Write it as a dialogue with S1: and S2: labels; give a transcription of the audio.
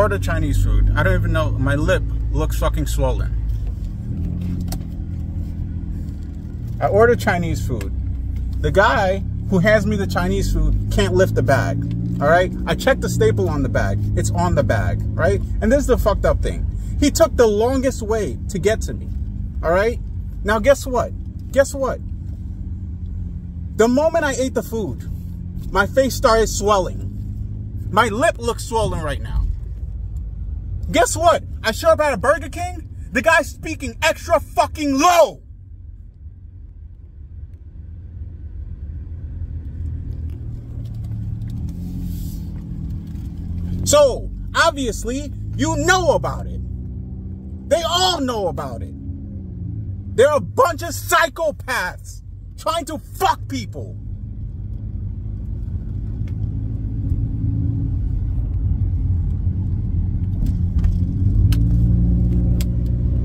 S1: ordered Chinese food. I don't even know. My lip looks fucking swollen. I ordered Chinese food. The guy who hands me the Chinese food can't lift the bag. All right. I checked the staple on the bag. It's on the bag. Right. And this is the fucked up thing. He took the longest way to get to me. All right. Now, guess what? Guess what? The moment I ate the food, my face started swelling. My lip looks swollen right now. Guess what? I show up at a Burger King. The guy's speaking extra fucking low. So, obviously, you know about it. They all know about it. They're a bunch of psychopaths trying to fuck people.